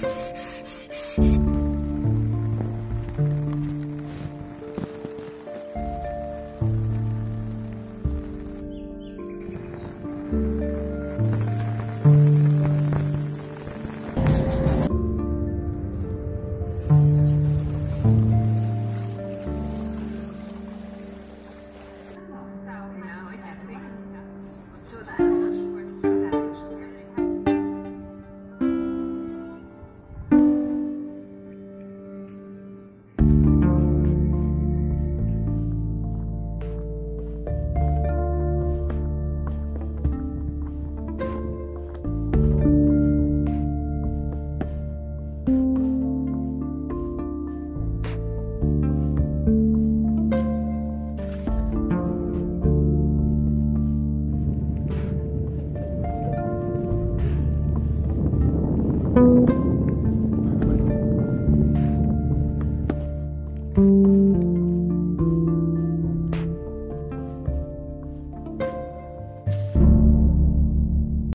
Ha ha ha.